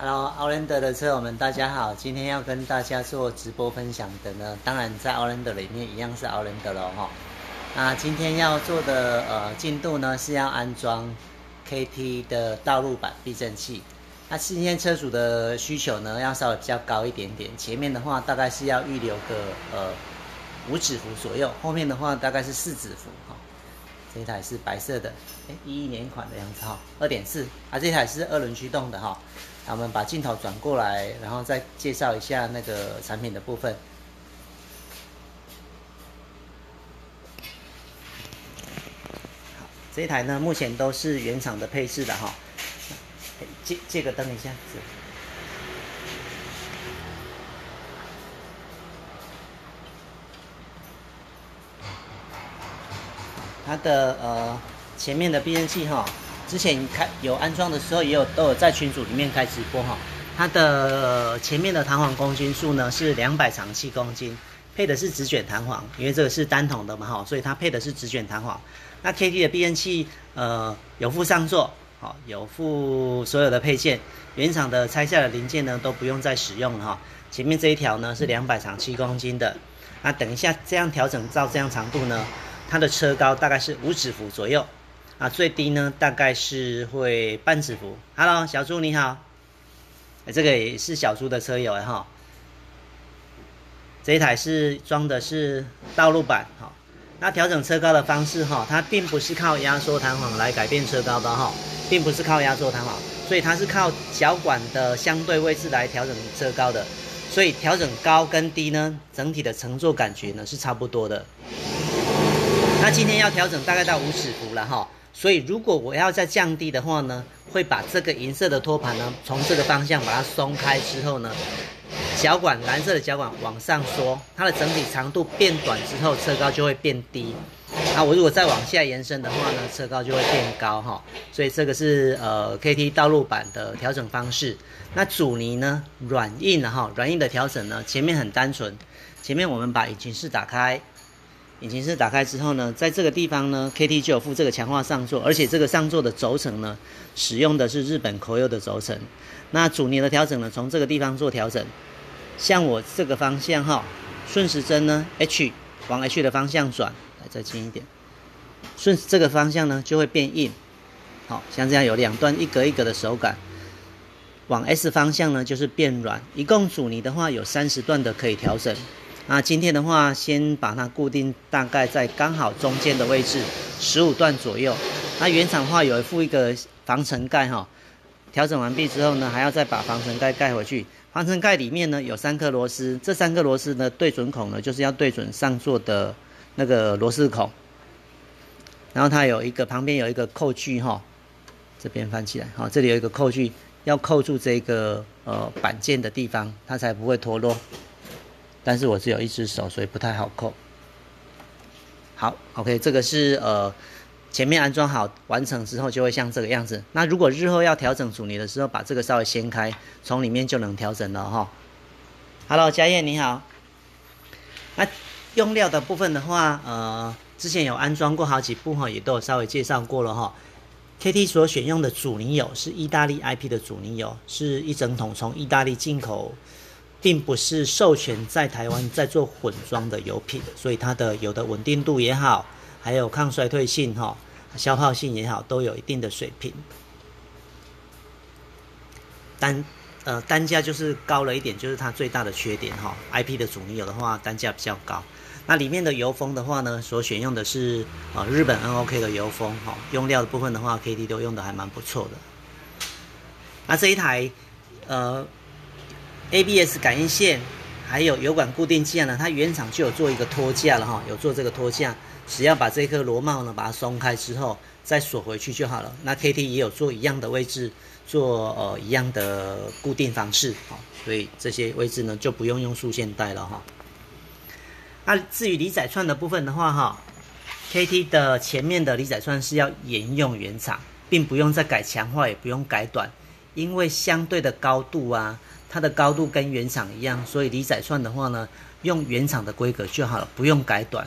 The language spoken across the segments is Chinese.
Hello，奥兰德的车友们，大家好。今天要跟大家做直播分享的呢，当然在奥兰德里面一样是奥兰德了哈。那今天要做的呃进度呢，是要安装 KT 的道路板避震器。那今天车主的需求呢，要稍微比较高一点点。前面的话大概是要预留个呃五指幅左右，后面的话大概是四指幅哈。这台是白色的，哎，一一年款的样子哈，二点四啊，这台是二轮驱动的哈。我们把镜头转过来，然后再介绍一下那个产品的部分。这一台呢，目前都是原厂的配置的哈。借借个灯一下子。它的呃前面的避震器哈。之前开有安装的时候，也有都有在群组里面开直播哈。它的前面的弹簧公斤数呢是两百长七公斤，配的是直卷弹簧，因为这个是单筒的嘛哈，所以它配的是直卷弹簧。那 KT 的避震器呃有附上座，好有附所有的配件，原厂的拆下的零件呢都不用再使用了哈。前面这一条呢是两百长七公斤的，那等一下这样调整到这样长度呢，它的车高大概是五指幅左右。啊，最低呢大概是会半指幅。Hello，小猪你好，这个也是小猪的车友哎哈。这一台是装的是道路板哈。那调整车高的方式哈，它并不是靠压缩弹簧来改变车高的哈，并不是靠压缩弹簧，所以它是靠脚管的相对位置来调整车高的。所以调整高跟低呢，整体的乘坐感觉呢是差不多的。那今天要调整大概到五指幅了哈。所以，如果我要再降低的话呢，会把这个银色的托盘呢，从这个方向把它松开之后呢，脚管蓝色的脚管往上缩，它的整体长度变短之后，车高就会变低。那我如果再往下延伸的话呢，车高就会变高哈。所以这个是呃 KT 道路板的调整方式。那阻尼呢，软硬的哈，软硬的调整呢，前面很单纯，前面我们把引擎室打开。引擎室打开之后呢，在这个地方呢，KT 就有附这个强化上座，而且这个上座的轴承呢，使用的是日本口优的轴承。那阻尼的调整呢，从这个地方做调整。像我这个方向哈，顺时针呢，H 往 H 的方向转，来再近一点，顺这个方向呢就会变硬。好像这样有两段一格一格的手感。往 S 方向呢就是变软。一共阻尼的话有三十段的可以调整。那今天的话，先把它固定大概在刚好中间的位置，十五段左右。那原厂的话有附一个防尘盖哈，调整完毕之后呢，还要再把防尘盖盖回去。防尘盖里面呢有三颗螺丝，这三颗螺丝呢对准孔呢就是要对准上座的那个螺丝孔。然后它有一个旁边有一个扣具哈，这边翻起来好，这里有一个扣具，要扣住这个呃板件的地方，它才不会脱落。但是我只有一只手，所以不太好扣。好，OK，这个是呃前面安装好完成之后就会像这个样子。那如果日后要调整阻尼的时候，把这个稍微掀开，从里面就能调整了哈。Hello，嘉燕你好。那用料的部分的话，呃，之前有安装过好几部哈，也都有稍微介绍过了哈。KT 所选用的阻尼油是意大利 IP 的阻尼油，是一整桶从意大利进口。并不是授权在台湾在做混装的油品，所以它的油的稳定度也好，还有抗衰退性哈、消耗性也好，都有一定的水平。单呃单价就是高了一点，就是它最大的缺点哈。IP 的阻尼油的话，单价比较高。那里面的油封的话呢，所选用的是啊日本 NOK 的油封哈。用料的部分的话，KT 都用的还蛮不错的。那这一台呃。ABS 感应线还有油管固定架呢，它原厂就有做一个托架了哈，有做这个托架，只要把这颗螺帽呢把它松开之后再锁回去就好了。那 KT 也有做一样的位置，做呃一样的固定方式，好，所以这些位置呢就不用用束线带了哈。那至于离载串的部分的话哈，KT 的前面的离载串是要沿用原厂，并不用再改强化，也不用改短，因为相对的高度啊。它的高度跟原厂一样，所以离载串的话呢，用原厂的规格就好了，不用改短。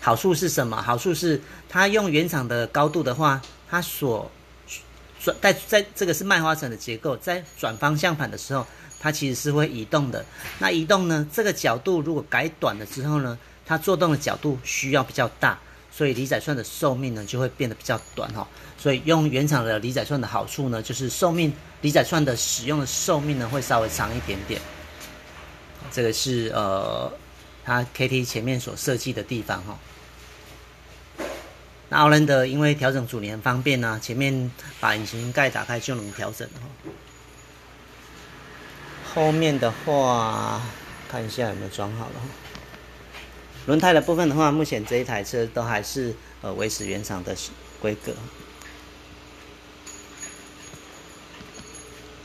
好处是什么？好处是它用原厂的高度的话，它所转在在这个是麦花臣的结构，在转方向盘的时候，它其实是会移动的。那移动呢，这个角度如果改短了之后呢，它做动的角度需要比较大，所以离载串的寿命呢就会变得比较短哈。所以用原厂的离载串的好处呢，就是寿命离载串的使用的寿命呢会稍微长一点点。这个是呃，它 KT 前面所设计的地方哈。那奥兰德因为调整阻尼很方便呢，前面把引擎盖打开就能调整哈。后面的话，看一下有没有装好了。轮胎的部分的话，目前这一台车都还是呃维持原厂的规格。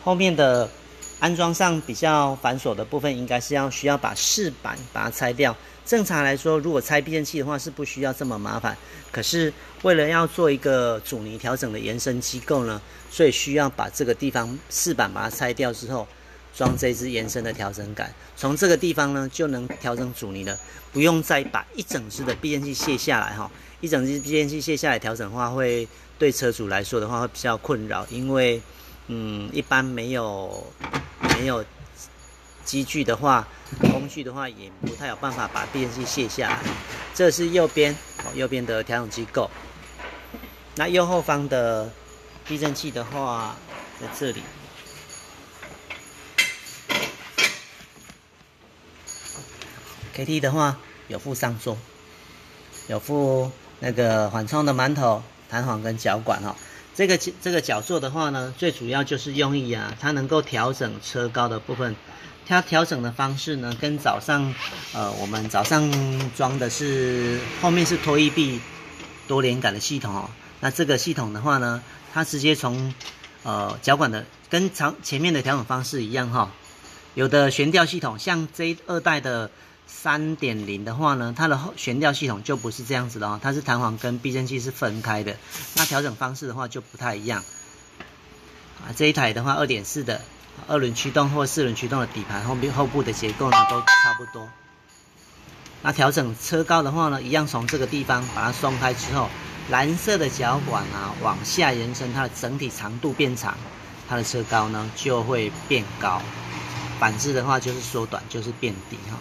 后面的。安装上比较繁琐的部分，应该是要需要把饰板把它拆掉。正常来说，如果拆避震器的话是不需要这么麻烦。可是为了要做一个阻尼调整的延伸机构呢，所以需要把这个地方饰板把它拆掉之后，装这支延伸的调整杆。从这个地方呢就能调整阻尼了，不用再把一整支的避震器卸下来哈。一整支避震器卸下来调整的话，会对车主来说的话会比较困扰，因为嗯一般没有。没有机具的话，工具的话也不太有办法把避震器卸下来。这是右边哦，右边的调整机构。那右后方的避震器的话，在这里。KT 的话有附上座，有附那个缓冲的馒头、弹簧跟脚管哈。这个这个脚座的话呢，最主要就是用意啊，它能够调整车高的部分。它调整的方式呢，跟早上呃我们早上装的是后面是拖曳臂多连杆的系统哦。那这个系统的话呢，它直接从呃脚管的跟长前面的调整方式一样哈。有的悬吊系统像这二代的。三点零的话呢，它的后悬吊系统就不是这样子的哦，它是弹簧跟避震器是分开的，那调整方式的话就不太一样。啊，这一台的话，二点四的二轮驱动或四轮驱动的底盘后面后部的结构呢都差不多。那调整车高的话呢，一样从这个地方把它松开之后，蓝色的脚管啊往下延伸，它的整体长度变长，它的车高呢就会变高。反之的话就是缩短，就是变低哈。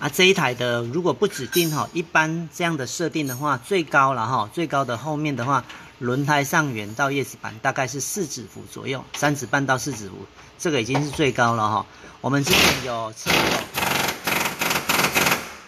啊，这一台的如果不指定哈，一般这样的设定的话，最高了哈，最高的后面的话，轮胎上缘到叶子板大概是四指幅左右，三指半到四指幅，这个已经是最高了哈。我们之前有测过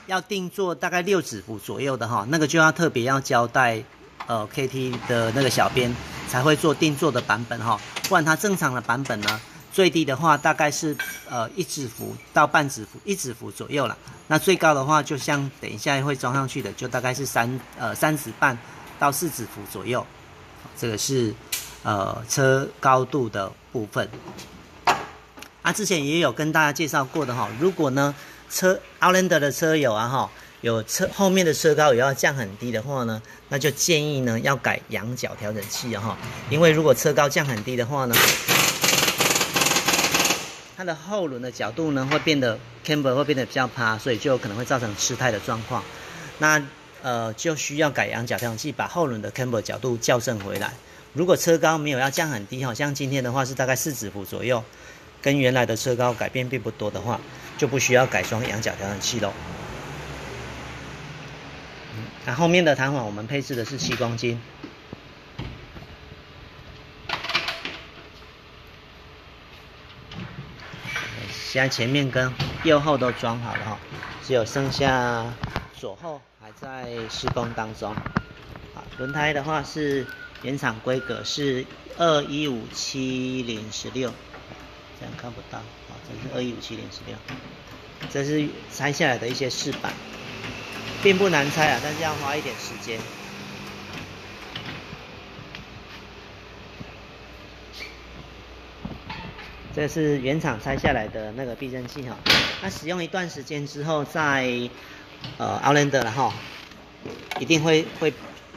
要定做大概六指幅左右的哈，那个就要特别要交代呃 KT 的那个小编才会做定做的版本哈，不然它正常的版本呢。最低的话大概是呃一指幅到半指幅，一指幅左右了。那最高的话，就像等一下会装上去的，就大概是三呃三指半到四指幅左右。这个是呃车高度的部分。啊，之前也有跟大家介绍过的哈。如果呢车奥兰德的车友啊哈，有车后面的车高也要降很低的话呢，那就建议呢要改仰角调整器啊哈。因为如果车高降很低的话呢。的后轮的角度呢会变得 camber 会变得比较趴，所以就有可能会造成失态的状况。那呃就需要改仰角调整器，把后轮的 camber 角度校正回来。如果车高没有要降很低，好像今天的话是大概四指幅左右，跟原来的车高改变并不多的话，就不需要改装仰角调整器喽。那后面的弹簧我们配置的是七公斤。现在前面跟右后都装好了哈，只有剩下左后还在施工当中。啊，轮胎的话是原厂规格是二一五七零十六，这样看不到，啊，这是二一五七零十六。这是拆下来的一些饰板，并不难拆啊，但是要花一点时间。这是原厂拆下来的那个避震器哈，那使用一段时间之后，在呃奥兰德然后一定会会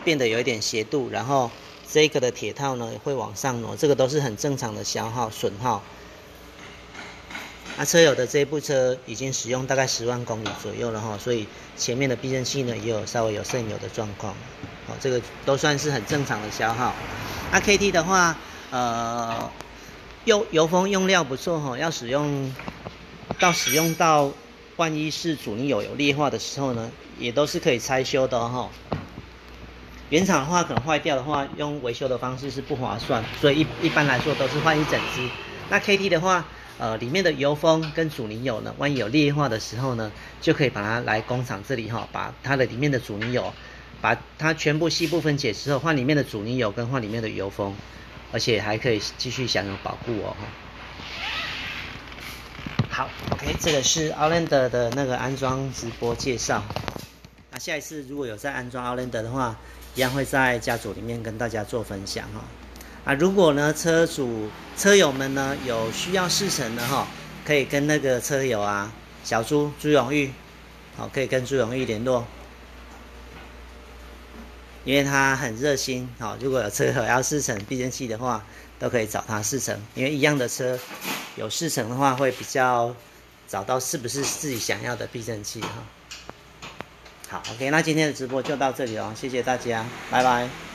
变得有一点斜度，然后这个的铁套呢会往上挪，这个都是很正常的消耗损耗。那车友的这部车已经使用大概十万公里左右了哈，所以前面的避震器呢也有稍微有渗油的状况，哦，这个都算是很正常的消耗。那 KT 的话。呃，油油封用料不错哈，要使用到使用到，万一是阻尼油有裂化的时候呢，也都是可以拆修的哈。原厂的话可能坏掉的话，用维修的方式是不划算，所以一一般来说都是换一整只。那 KT 的话，呃，里面的油封跟阻尼油呢，万一有裂化的时候呢，就可以把它来工厂这里哈，把它的里面的阻尼油，把它全部细部分解之后，换里面的阻尼油跟换里面的油封，而且还可以继续享有保护哦。好，OK，这个是 Outlander 的那个安装直播介绍。那下一次如果有在安装 Outlander 的话，一样会在家族里面跟大家做分享哈。啊，如果呢车主车友们呢有需要试乘的哈，可以跟那个车友啊小朱朱永玉，好，可以跟朱永玉联络，因为他很热心，好，如果有车友要试乘避震器的话，都可以找他试乘，因为一样的车有试乘的话会比较找到是不是自己想要的避震器哈。好，OK，那今天的直播就到这里哦，谢谢大家，拜拜。